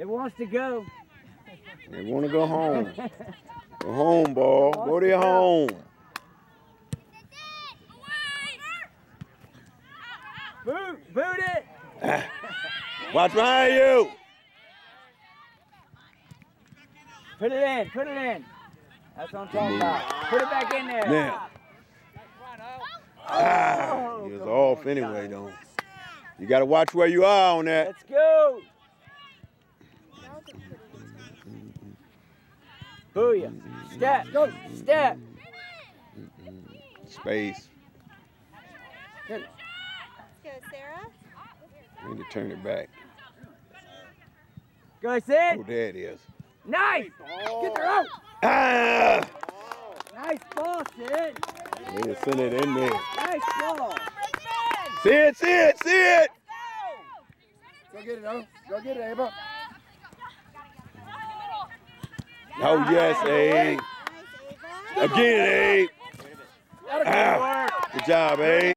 It wants to go. They want to go home. Go home, ball. Go to your home. Boot, boot it. Watch behind you. Put it in, put it in. That's what I'm talking about. Put it back in there. Now. Ah, he was off anyway, though. You got to watch where you are on that. Let's go. Booyah. Step, go, step. Space. Let's go, Sarah. Need to turn it back. Go, Sid. Oh, Sid. there it is. Nice. Get her out. Ah! Nice ball, Sid. They just sent it in there. Nice ball. See it, see it, see it. Go get it, oh. Go get it, Ava. Oh, yes, Abe. Again, Abe. Ah. good. Good job, Abe.